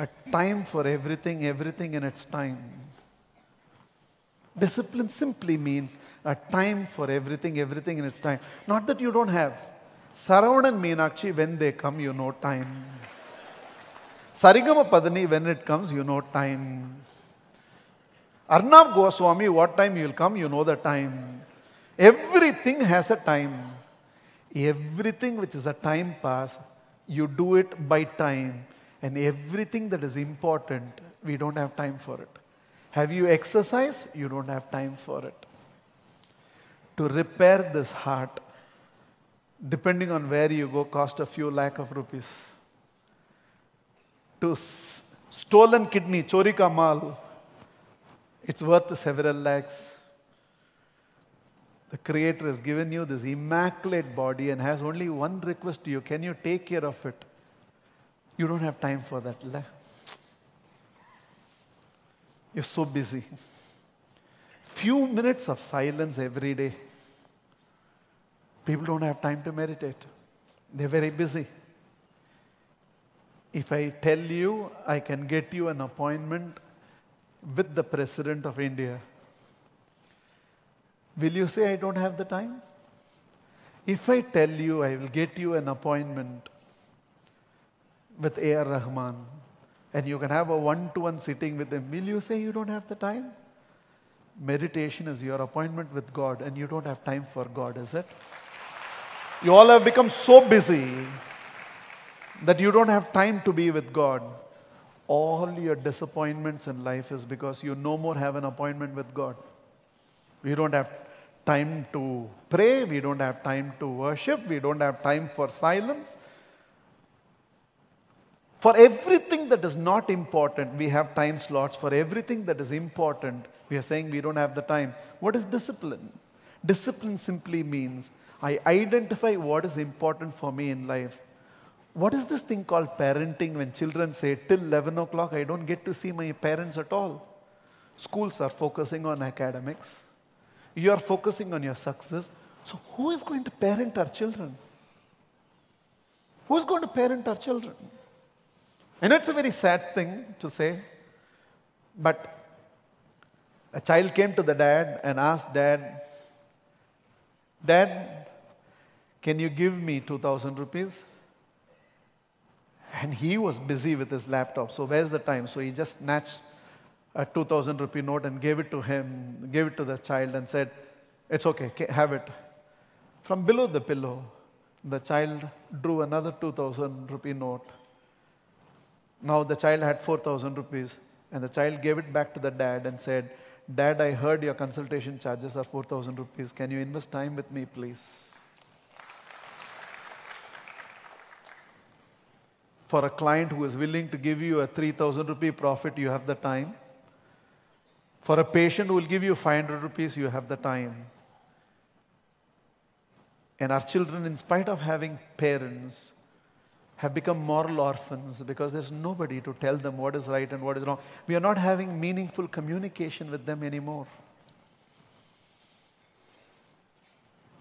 a time for everything, everything in its time. Discipline simply means a time for everything, everything in its time. Not that you don't have. Saravanan and Meenakshi, when they come, you know time. Sarigama Padani, when it comes, you know time. Arnab Goswami, what time you will come, you know the time. Everything has a time. Everything which is a time pass, you do it by time. And everything that is important, we don't have time for it. Have you exercised? You don't have time for it. To repair this heart, depending on where you go, cost a few lakh of rupees. To stolen kidney, chori ka mal, it's worth several lakhs. The Creator has given you this immaculate body and has only one request to you can you take care of it? You don't have time for that. You're so busy. Few minutes of silence every day. People don't have time to meditate. They're very busy. If I tell you I can get you an appointment with the President of India, will you say I don't have the time? If I tell you I will get you an appointment with A.R. Rahman and you can have a one to one sitting with him, will you say you don't have the time? Meditation is your appointment with God and you don't have time for God, is it? You all have become so busy that you don't have time to be with God. All your disappointments in life is because you no more have an appointment with God. We don't have time to pray, we don't have time to worship, we don't have time for silence. For everything that is not important, we have time slots. For everything that is important, we are saying we don't have the time. What is discipline? Discipline simply means I identify what is important for me in life. What is this thing called parenting when children say, till 11 o'clock, I don't get to see my parents at all? Schools are focusing on academics. You are focusing on your success. So, who is going to parent our children? Who is going to parent our children? And it's a very sad thing to say, but a child came to the dad and asked dad, Dad, can you give me 2000 rupees? And he was busy with his laptop, so where's the time? So he just snatched a 2000 rupee note and gave it to him, gave it to the child, and said, It's okay, have it. From below the pillow, the child drew another 2000 rupee note. Now the child had 4000 rupees, and the child gave it back to the dad and said, Dad, I heard your consultation charges are 4000 rupees. Can you invest time with me, please? For a client who is willing to give you a 3000 rupee profit, you have the time. For a patient who will give you 500 rupees, you have the time. And our children, in spite of having parents, have become moral orphans because there's nobody to tell them what is right and what is wrong. We are not having meaningful communication with them anymore.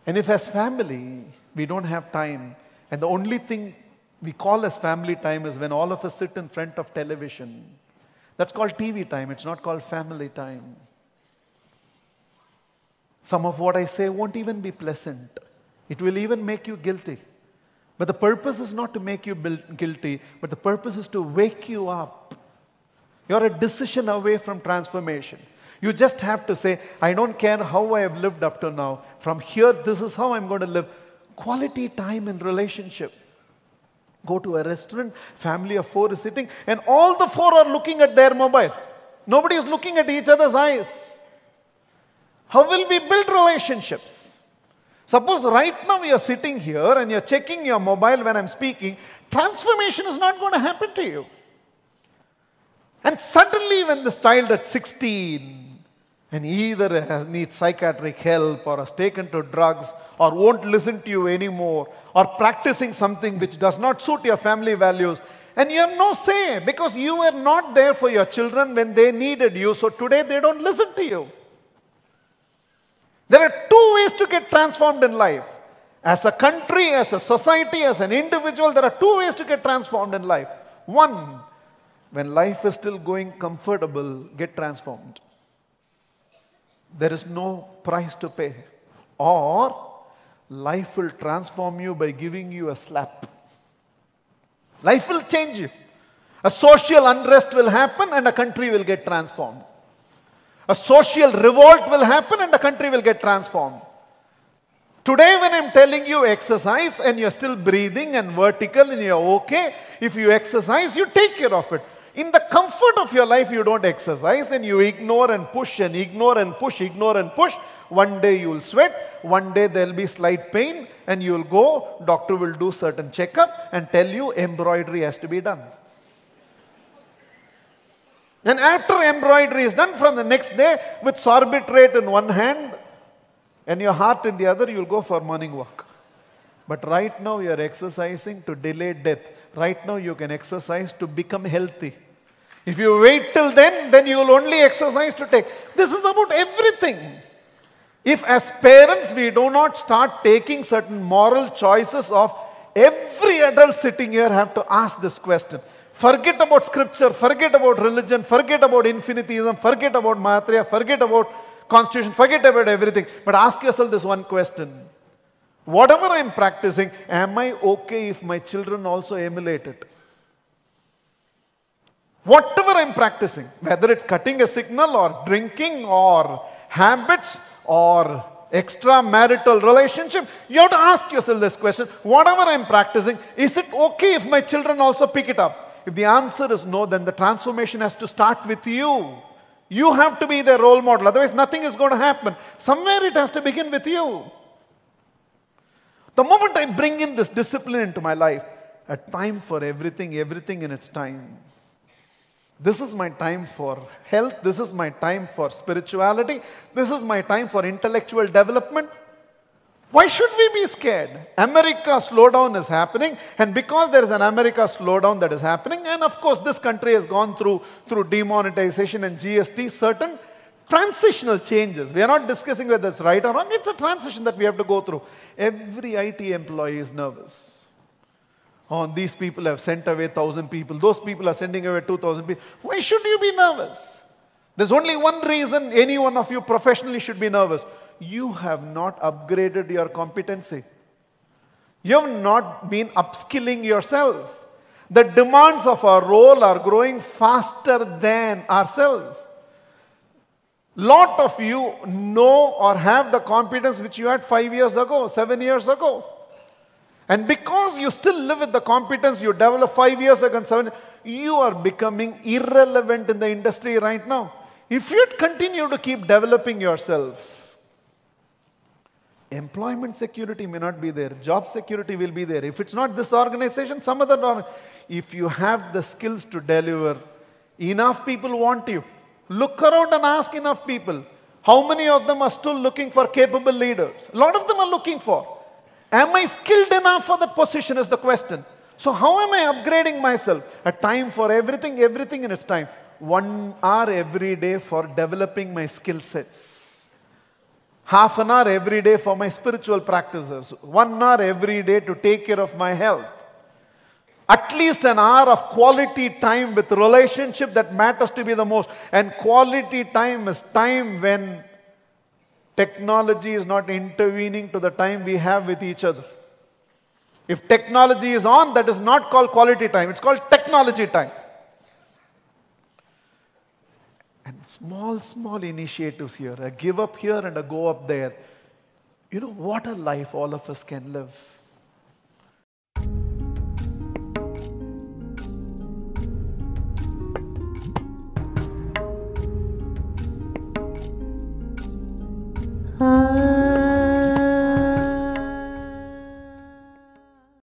And if, as family, we don't have time, and the only thing we call as family time is when all of us sit in front of television, that's called TV time, it's not called family time. Some of what I say won't even be pleasant, it will even make you guilty. But the purpose is not to make you guilty, but the purpose is to wake you up. You're a decision away from transformation. You just have to say, I don't care how I have lived up to now. From here, this is how I'm going to live. Quality time in relationship. Go to a restaurant, family of four is sitting, and all the four are looking at their mobile. Nobody is looking at each other's eyes. How will we build relationships? Suppose right now you're sitting here and you're checking your mobile when I'm speaking, transformation is not going to happen to you. And suddenly, when this child at 16 and either has, needs psychiatric help or has taken to drugs or won't listen to you anymore or practicing something which does not suit your family values, and you have no say because you were not there for your children when they needed you, so today they don't listen to you. There are two ways to get transformed in life. As a country, as a society, as an individual, there are two ways to get transformed in life. One, when life is still going comfortable, get transformed. There is no price to pay. Or life will transform you by giving you a slap. Life will change you. A social unrest will happen and a country will get transformed. A social revolt will happen and the country will get transformed. Today, when I'm telling you exercise and you're still breathing and vertical and you're okay, if you exercise, you take care of it. In the comfort of your life, you don't exercise and you ignore and push and ignore and push, ignore and push. One day you will sweat, one day there'll be slight pain, and you will go, doctor will do certain checkup and tell you embroidery has to be done. And after embroidery is done, from the next day, with sorbitrate in one hand and your heart in the other, you'll go for morning walk. But right now, you're exercising to delay death. Right now, you can exercise to become healthy. If you wait till then, then you will only exercise to take. This is about everything. If, as parents, we do not start taking certain moral choices of every adult sitting here, have to ask this question Forget about scripture, forget about religion, forget about infinitheism, forget about Mahatria, forget about constitution, forget about everything. But ask yourself this one question. Whatever I'm practicing, am I okay if my children also emulate it? Whatever I'm practicing, whether it's cutting a signal or drinking or habits or extramarital relationship, you have to ask yourself this question. Whatever I'm practicing, is it okay if my children also pick it up? If the answer is no, then the transformation has to start with you. You have to be the role model, otherwise, nothing is going to happen. Somewhere it has to begin with you. The moment I bring in this discipline into my life, a time for everything, everything in its time. This is my time for health. This is my time for spirituality. This is my time for intellectual development. Why should we be scared? America slowdown is happening, and because there is an America slowdown that is happening, and of course this country has gone through through demonetization and GST, certain transitional changes. We are not discussing whether it's right or wrong. It's a transition that we have to go through. Every IT employee is nervous. Oh, these people have sent away 1,000 people. Those people are sending away 2,000 people. Why should you be nervous? There's only one reason any one of you professionally should be nervous you have not upgraded your competency. You have not been upskilling yourself. The demands of our role are growing faster than ourselves. Lot of you know or have the competence which you had five years ago, seven years ago. And because you still live with the competence you developed five years ago and seven, you are becoming irrelevant in the industry right now. If you'd continue to keep developing yourself, employment security may not be there, job security will be there. If it's not this organization, some other If you have the skills to deliver, enough people want you. Look around and ask enough people. How many of them are still looking for capable leaders? A lot of them are looking for. Am I skilled enough for that position is the question. So how am I upgrading myself? A time for everything, everything in its time. One hour every day for developing my skill sets half an hour every day for my spiritual practices, one hour every day to take care of my health. At least an hour of quality time with relationship that matters to be the most. And quality time is time when technology is not intervening to the time we have with each other. If technology is on, that is not called quality time, it's called technology time. And small, small initiatives here, a give up here and a go up there. You know, what a life all of us can live.